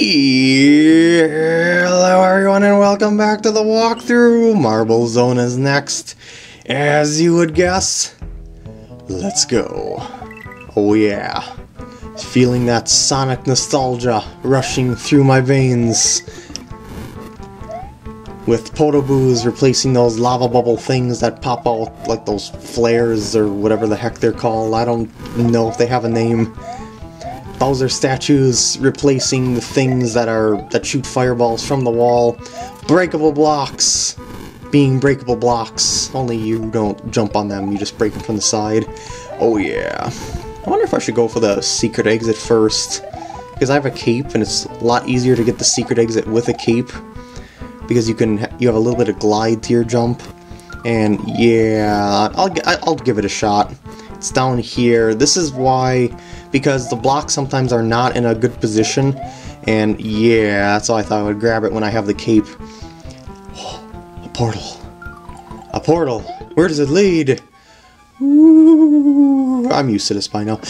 Hello everyone and welcome back to the walkthrough. Marble Zone is next. As you would guess, let's go. Oh yeah. Feeling that sonic nostalgia rushing through my veins. With Podoboos replacing those lava bubble things that pop out like those flares or whatever the heck they're called. I don't know if they have a name. Bowser statues replacing the things that are that shoot fireballs from the wall. Breakable blocks being breakable blocks. Only you don't jump on them, you just break them from the side. Oh yeah. I wonder if I should go for the secret exit first. Because I have a cape and it's a lot easier to get the secret exit with a cape. Because you can you have a little bit of glide to your jump. And yeah, I'll, I'll give it a shot. It's down here. This is why because the blocks sometimes are not in a good position. And yeah, that's why I thought I would grab it when I have the cape. a portal. A portal. Where does it lead? Ooh, I'm used to this by now.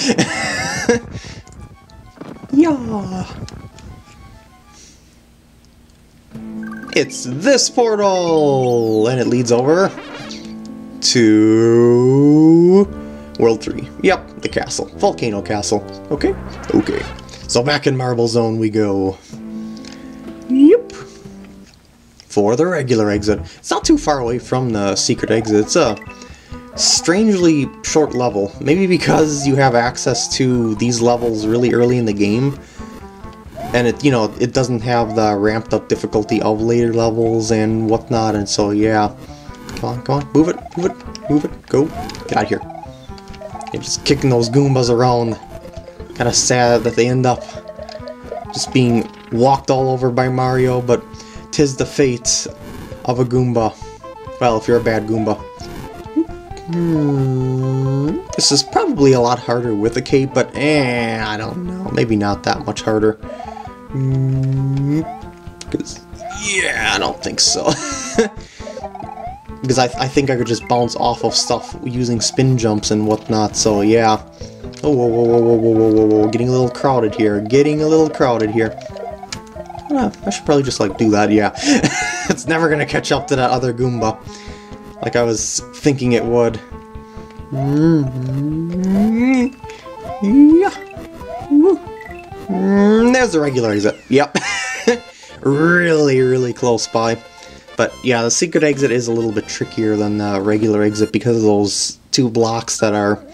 yeah. It's this portal! And it leads over to World 3. Yep, the castle. Volcano Castle. Okay? Okay. So back in Marble Zone we go. Yep. For the regular exit. It's not too far away from the secret exit. It's a strangely short level. Maybe because you have access to these levels really early in the game. And it, you know, it doesn't have the ramped up difficulty of later levels and whatnot, and so yeah. Come on, come on, move it, move it, move it, go. Get out of here. You're just kicking those Goombas around. Kinda sad that they end up just being walked all over by Mario, but tis the fate of a Goomba. Well, if you're a bad Goomba. Hmm, this is probably a lot harder with a cape, but eh, I don't know. Maybe not that much harder. Because, hmm, yeah, I don't think so. because I, I think I could just bounce off of stuff using spin jumps and whatnot, so yeah. Oh, whoa, whoa, whoa, whoa, whoa, whoa, whoa, getting a little crowded here, getting a little crowded here. Ah, I should probably just, like, do that, yeah. it's never gonna catch up to that other Goomba. Like I was thinking it would. Yeah. There's the regular exit. Yep. really, really close by. But yeah, the secret exit is a little bit trickier than the regular exit because of those two blocks that are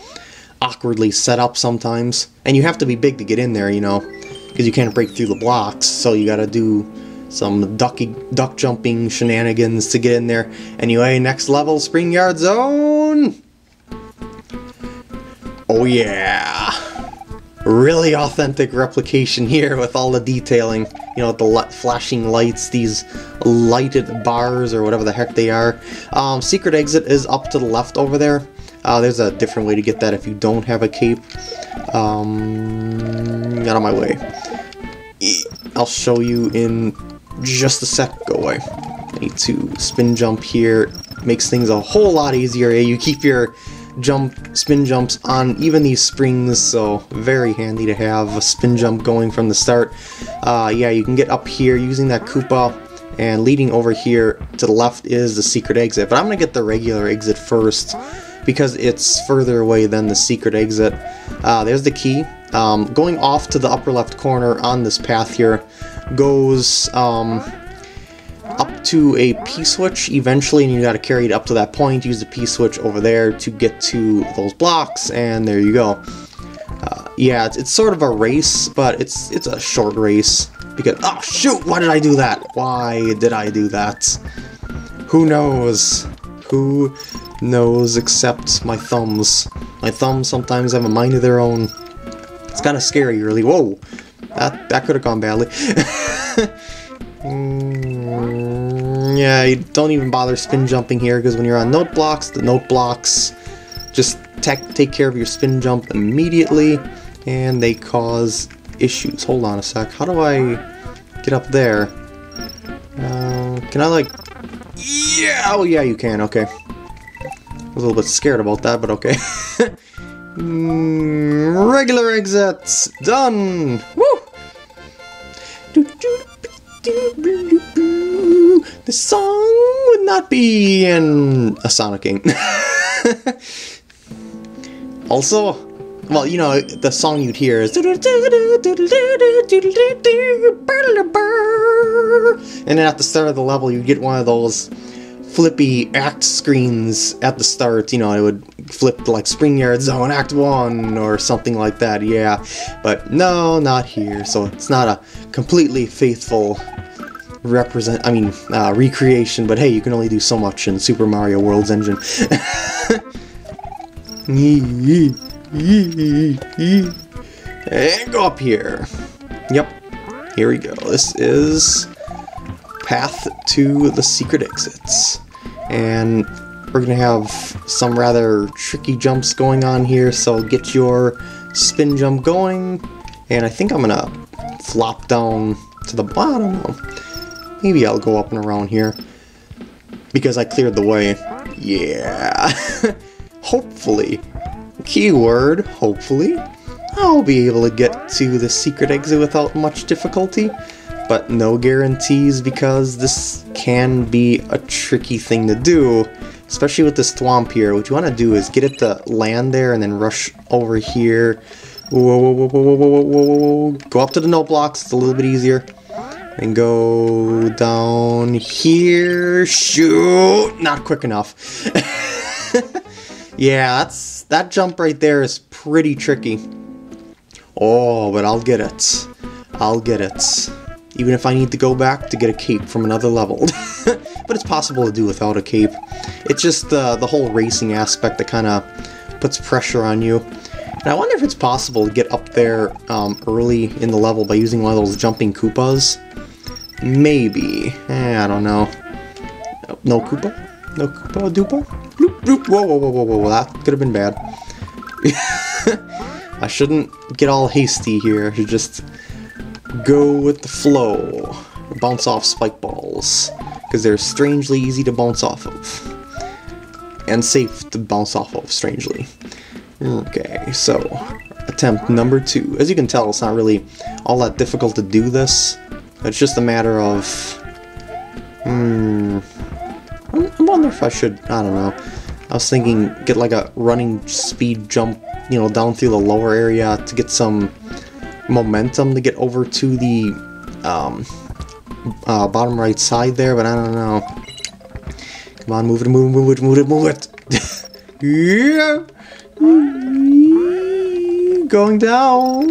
awkwardly set up sometimes. And you have to be big to get in there, you know, because you can't break through the blocks, so you gotta do some ducky, duck jumping shenanigans to get in there. Anyway, next level, Spring Yard Zone! Oh yeah! Really authentic replication here with all the detailing. You know, the flashing lights, these lighted bars or whatever the heck they are. Um, secret exit is up to the left over there. Uh, there's a different way to get that if you don't have a cape. Um, out of my way. I'll show you in just a sec. Go away. I need to spin jump here. Makes things a whole lot easier. You keep your jump, spin jumps on even these springs, so very handy to have a spin jump going from the start. Uh, yeah, you can get up here using that Koopa, and leading over here to the left is the secret exit, but I'm going to get the regular exit first, because it's further away than the secret exit. Uh, there's the key. Um, going off to the upper left corner on this path here goes... Um, to a P-switch eventually, and you gotta carry it up to that point, use the P-switch over there to get to those blocks, and there you go. Uh, yeah, it's, it's sort of a race, but it's it's a short race, because- Oh, shoot! Why did I do that? Why did I do that? Who knows? Who knows except my thumbs? My thumbs sometimes have a mind of their own. It's kind of scary, really. Whoa! That, that could have gone badly. Yeah, you don't even bother spin jumping here because when you're on note blocks, the note blocks just take care of your spin jump immediately and they cause issues. Hold on a sec. How do I get up there? Uh, can I like... Yeah! Oh yeah, you can. Okay. I was a little bit scared about that, but okay. mm, regular exits! Done! Woo! Song would not be in a Sonic game. also, well, you know, the song you'd hear is. And then at the start of the level, you get one of those flippy act screens at the start. You know, it would flip like Spring Yard Zone Act 1 or something like that, yeah. But no, not here. So it's not a completely faithful represent I mean uh, recreation but hey you can only do so much in Super Mario World's engine. And go up here. Yep here we go. This is path to the secret exits. And we're gonna have some rather tricky jumps going on here so get your spin jump going. And I think I'm gonna flop down to the bottom Maybe I'll go up and around here. Because I cleared the way. Yeah. hopefully. Keyword, hopefully. I'll be able to get to the secret exit without much difficulty. But no guarantees because this can be a tricky thing to do. Especially with this thwomp here. What you want to do is get it to land there and then rush over here. Whoa, whoa, whoa, whoa, whoa, whoa, whoa. Go up to the note blocks. It's a little bit easier and go down here. Shoot! Not quick enough. yeah, that's that jump right there is pretty tricky. Oh, but I'll get it. I'll get it. Even if I need to go back to get a cape from another level. but it's possible to do without a cape. It's just the, the whole racing aspect that kind of puts pressure on you. And I wonder if it's possible to get up there um, early in the level by using one of those jumping Koopas. Maybe. Eh, I don't know. No Koopa? No Koopa Doopa? Bloop, bloop. Whoa, whoa, whoa, whoa, whoa, that could have been bad. I shouldn't get all hasty here. I should just go with the flow. Bounce off spike balls. Because they're strangely easy to bounce off of. And safe to bounce off of, strangely. Okay, so attempt number two. As you can tell, it's not really all that difficult to do this. It's just a matter of... Hmm... I wonder if I should... I don't know. I was thinking get like a running speed jump, you know, down through the lower area to get some momentum to get over to the um, uh, bottom right side there, but I don't know. Come on, move it, move it, move it, move it, move it. yeah going down.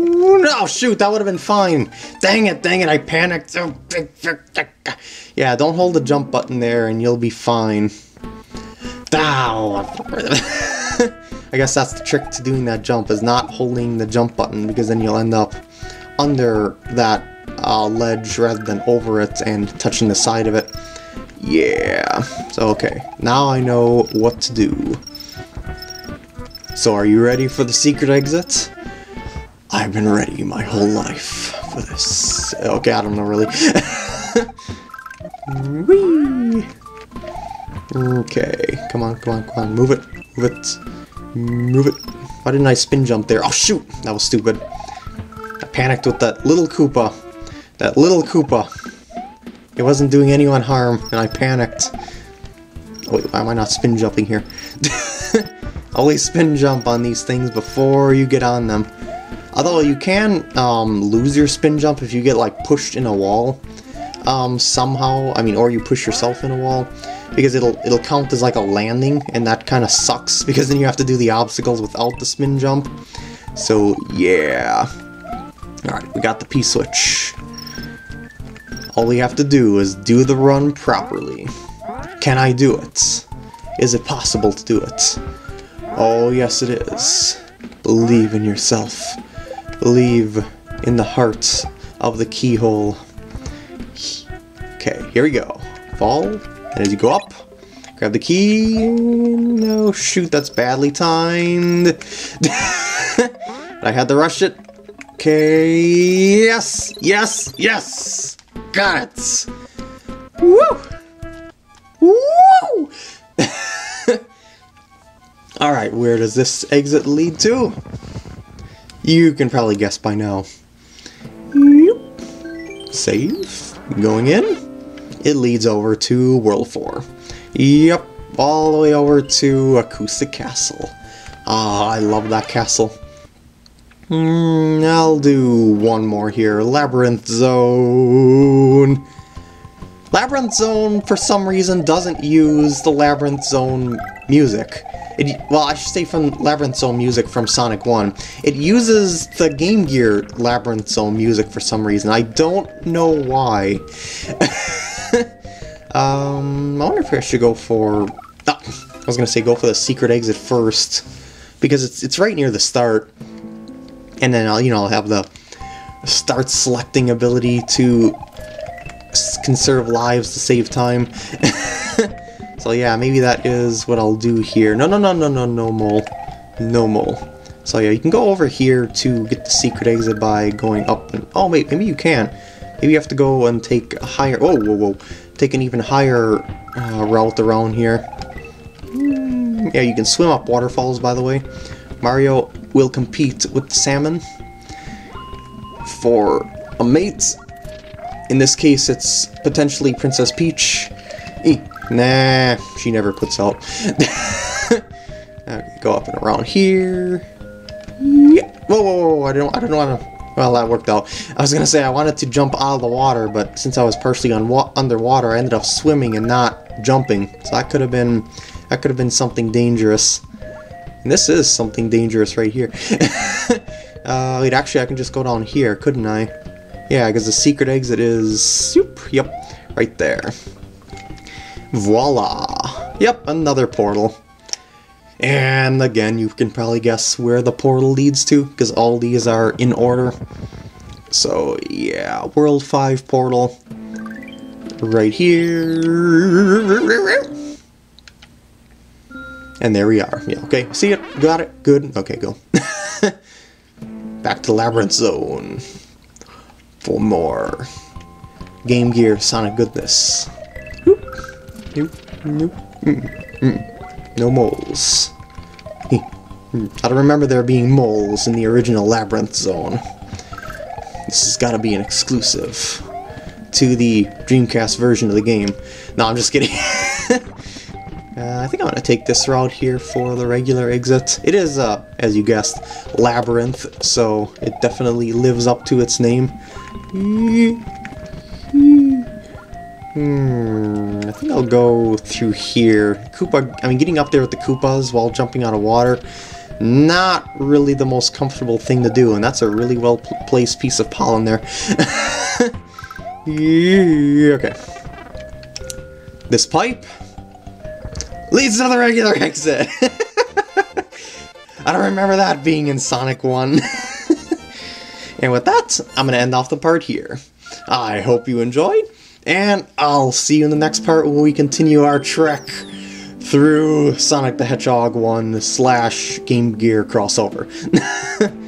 Oh, shoot, that would have been fine. Dang it, dang it, I panicked. Yeah, don't hold the jump button there and you'll be fine. Ow. I guess that's the trick to doing that jump, is not holding the jump button, because then you'll end up under that uh, ledge rather than over it and touching the side of it. Yeah, so okay, now I know what to do. So are you ready for the secret exit? I've been ready my whole life for this. Okay, I don't know really. Whee! Okay, come on, come on, come on, move it, move it, move it. Why didn't I spin jump there? Oh shoot, that was stupid. I panicked with that little Koopa. That little Koopa. It wasn't doing anyone harm, and I panicked. Wait, why am I not spin jumping here? Always spin jump on these things before you get on them. Although you can um, lose your spin jump if you get like pushed in a wall um, somehow. I mean, or you push yourself in a wall because it'll it'll count as like a landing, and that kind of sucks because then you have to do the obstacles without the spin jump. So yeah. All right, we got the P switch. All we have to do is do the run properly. Can I do it? Is it possible to do it? Oh yes it is. Believe in yourself. Believe in the heart of the keyhole. Okay, here we go. Fall, and as you go up, grab the key. No, shoot, that's badly timed. I had to rush it. Okay, yes, yes, yes! Got it! Woo! Woo! Alright, where does this exit lead to? You can probably guess by now. save, going in, it leads over to World 4. Yep, all the way over to Acoustic Castle. Ah, I love that castle. Mm, I'll do one more here. Labyrinth Zone. Labyrinth Zone, for some reason, doesn't use the Labyrinth Zone music. It, well, I should say from Labyrinth Zone music from Sonic 1. It uses the Game Gear Labyrinth Zone music for some reason. I don't know why. um, I wonder if I should go for... Oh, I was going to say go for the secret exit first. Because it's, it's right near the start. And then I'll, you know, I'll have the start selecting ability to conserve lives to save time. so yeah, maybe that is what I'll do here. No, no, no, no, no, no mole. No mole. So yeah, you can go over here to get the secret exit by going up and... Oh, wait, maybe you can. Maybe you have to go and take a higher... Oh, whoa, whoa. Take an even higher uh, route around here. Yeah, you can swim up waterfalls, by the way. Mario will compete with the salmon for a mate in this case, it's potentially Princess Peach. Nah, she never puts out. okay, go up and around here. Yeah. Whoa, whoa, whoa, I don't, I don't want to... Well, that worked out. I was gonna say I wanted to jump out of the water, but since I was partially on underwater, I ended up swimming and not jumping. So that could have been, that could have been something dangerous. And this is something dangerous right here. uh, wait, actually, I can just go down here, couldn't I? Yeah, because the secret exit is... Yep, right there. Voila! Yep, another portal. And again, you can probably guess where the portal leads to, because all these are in order. So, yeah, World 5 portal. Right here. And there we are. Yeah, okay. See it? Got it? Good. Okay, go. Back to Labyrinth Zone for more Game Gear Sonic goodness. Nope. Nope. Mm. Mm. No moles. I don't remember there being moles in the original Labyrinth Zone. This has got to be an exclusive to the Dreamcast version of the game. No, I'm just kidding. Uh, I think I'm going to take this route here for the regular exit. It is, uh, as you guessed, Labyrinth, so it definitely lives up to its name. Hmm, I think I'll go through here. Koopa, I mean, getting up there with the Koopas while jumping out of water, not really the most comfortable thing to do, and that's a really well-placed piece of pollen there. okay. This pipe leads to the regular exit. I don't remember that being in Sonic 1. and with that, I'm going to end off the part here. I hope you enjoyed, and I'll see you in the next part when we continue our trek through Sonic the Hedgehog 1 slash Game Gear crossover.